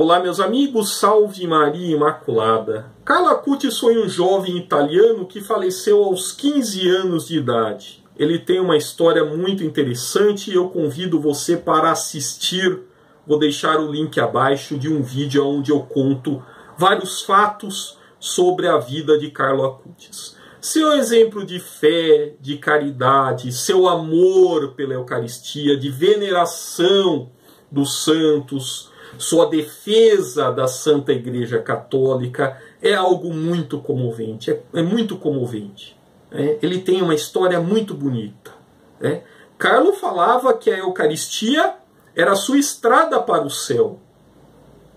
Olá, meus amigos, salve Maria Imaculada. Carlo Acutis foi um jovem italiano que faleceu aos 15 anos de idade. Ele tem uma história muito interessante e eu convido você para assistir. Vou deixar o link abaixo de um vídeo onde eu conto vários fatos sobre a vida de Carlo Acutis. Seu exemplo de fé, de caridade, seu amor pela Eucaristia, de veneração dos santos, sua defesa da Santa Igreja Católica é algo muito comovente, é, é muito comovente. É, ele tem uma história muito bonita. É. Carlo falava que a Eucaristia era a sua estrada para o céu.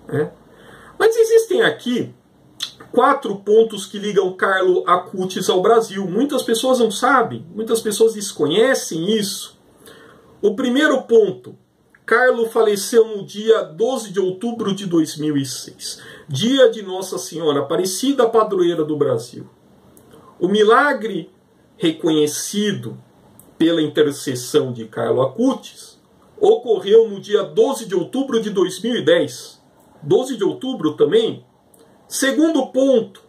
É. Mas existem aqui quatro pontos que ligam Carlo Acutis ao Brasil. Muitas pessoas não sabem, muitas pessoas desconhecem isso. O primeiro ponto, Carlo faleceu no dia 12 de outubro de 2006, dia de Nossa Senhora Aparecida, padroeira do Brasil. O milagre reconhecido pela intercessão de Carlo Acutis ocorreu no dia 12 de outubro de 2010. 12 de outubro também. Segundo ponto,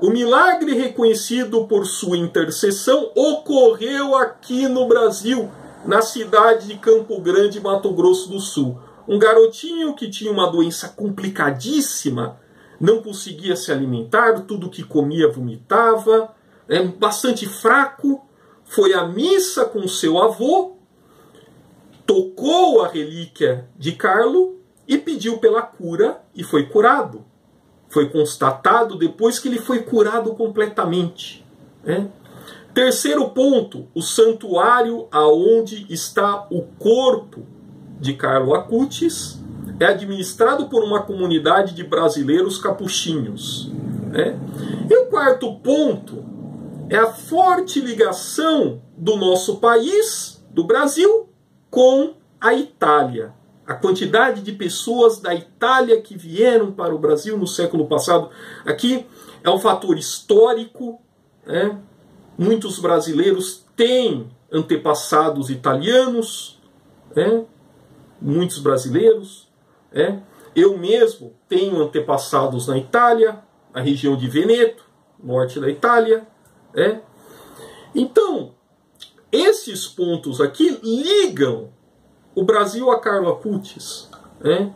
o milagre reconhecido por sua intercessão ocorreu aqui no Brasil na cidade de Campo Grande, Mato Grosso do Sul. Um garotinho que tinha uma doença complicadíssima, não conseguia se alimentar, tudo que comia vomitava, é bastante fraco, foi à missa com seu avô, tocou a relíquia de Carlo e pediu pela cura e foi curado. Foi constatado depois que ele foi curado completamente. Né? Terceiro ponto, o santuário aonde está o corpo de Carlo Acutis é administrado por uma comunidade de brasileiros capuchinhos. Né? E o quarto ponto é a forte ligação do nosso país, do Brasil, com a Itália. A quantidade de pessoas da Itália que vieram para o Brasil no século passado aqui é um fator histórico, né? Muitos brasileiros têm antepassados italianos, né? muitos brasileiros. Né? Eu mesmo tenho antepassados na Itália, na região de Veneto, norte da Itália. Né? Então, esses pontos aqui ligam o Brasil a Carlo Acutis. Né?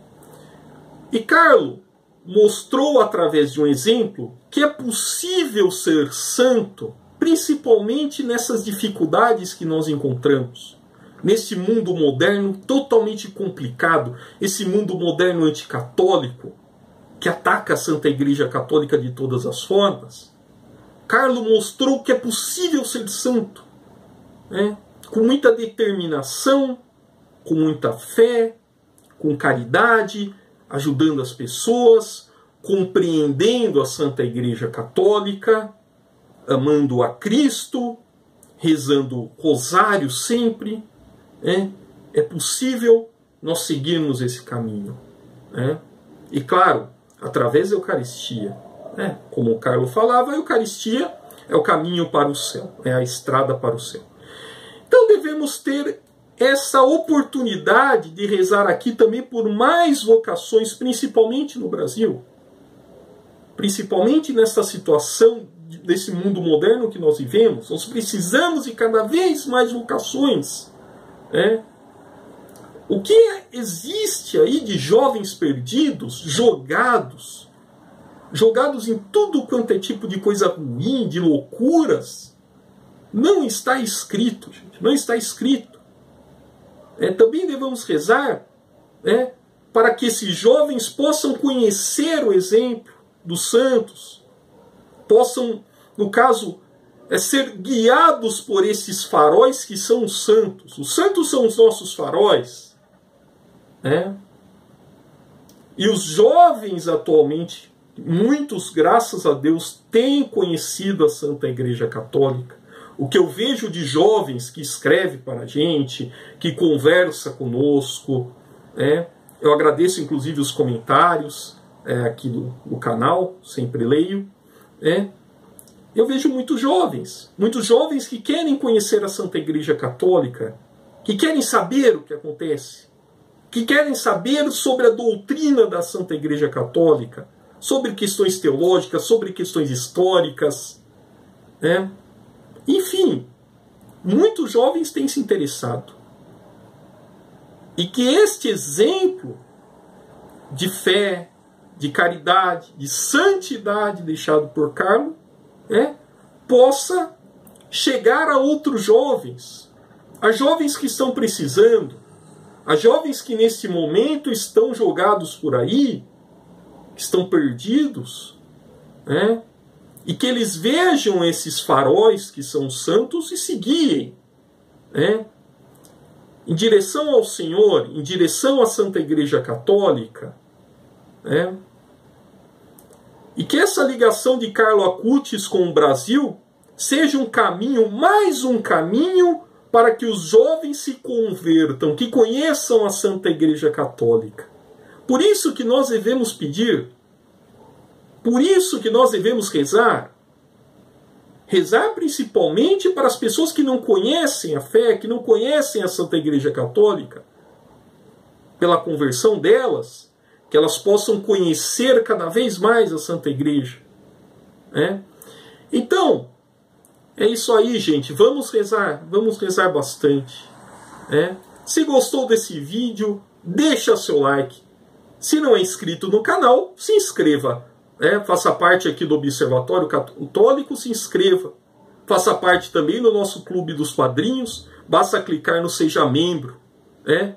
E Carlo mostrou através de um exemplo que é possível ser santo principalmente nessas dificuldades que nós encontramos. Nesse mundo moderno totalmente complicado, esse mundo moderno anticatólico, que ataca a Santa Igreja Católica de todas as formas, Carlo mostrou que é possível ser santo, né? com muita determinação, com muita fé, com caridade, ajudando as pessoas, compreendendo a Santa Igreja Católica, amando a Cristo, rezando rosário sempre, é, é possível nós seguirmos esse caminho. É? E claro, através da Eucaristia. É, como o Carlos falava, a Eucaristia é o caminho para o céu, é a estrada para o céu. Então devemos ter essa oportunidade de rezar aqui também por mais vocações, principalmente no Brasil. Principalmente nessa situação desse mundo moderno que nós vivemos, nós precisamos de cada vez mais vocações. Né? O que existe aí de jovens perdidos, jogados, jogados em tudo quanto é tipo de coisa ruim, de loucuras, não está escrito, gente, não está escrito. É, também devemos rezar né, para que esses jovens possam conhecer o exemplo dos santos, possam, no caso, é ser guiados por esses faróis que são os santos. Os santos são os nossos faróis. Né? E os jovens atualmente, muitos, graças a Deus, têm conhecido a Santa Igreja Católica. O que eu vejo de jovens que escreve para a gente, que conversa conosco, né? eu agradeço inclusive os comentários é, aqui do, do canal, sempre leio. É, eu vejo muitos jovens, muitos jovens que querem conhecer a Santa Igreja Católica, que querem saber o que acontece. que querem saber sobre a doutrina da Santa Igreja Católica, sobre questões teológicas, sobre questões históricas. Né? Enfim, muitos jovens têm se interessado. E que este exemplo de fé, de caridade, de santidade deixado por Carlos, né, possa chegar a outros jovens, a jovens que estão precisando, a jovens que neste momento estão jogados por aí, estão perdidos, né? e que eles vejam esses faróis que são santos e se guiem né? em direção ao Senhor, em direção à Santa Igreja Católica. Né? E que essa ligação de Carlo Acutis com o Brasil seja um caminho, mais um caminho para que os jovens se convertam, que conheçam a Santa Igreja Católica. Por isso que nós devemos pedir, por isso que nós devemos rezar, rezar principalmente para as pessoas que não conhecem a fé, que não conhecem a Santa Igreja Católica, pela conversão delas, que elas possam conhecer cada vez mais a Santa Igreja. Né? Então, é isso aí, gente. Vamos rezar, vamos rezar bastante. Né? Se gostou desse vídeo, deixa seu like. Se não é inscrito no canal, se inscreva. Né? Faça parte aqui do Observatório Católico, se inscreva. Faça parte também do nosso Clube dos Padrinhos. Basta clicar no Seja Membro. Né?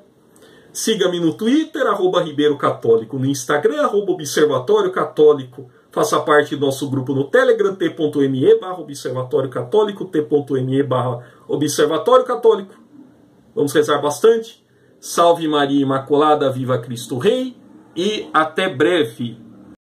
Siga-me no Twitter, arroba Ribeiro Católico, no Instagram, arroba Observatório Católico Faça parte do nosso grupo no Telegram, t.me barra Observatório Católico, t.me barra Observatório Católico. Vamos rezar bastante. Salve Maria Imaculada, viva Cristo Rei e até breve.